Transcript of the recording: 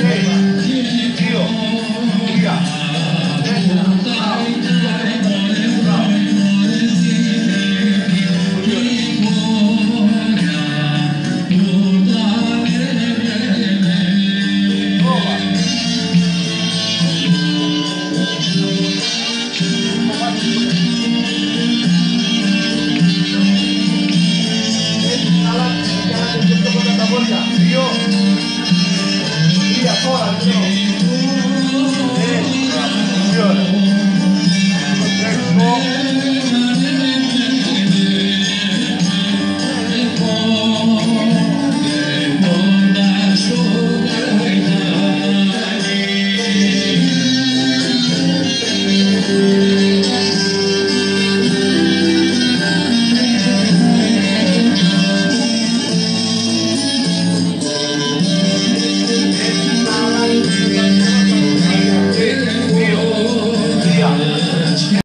Yeah.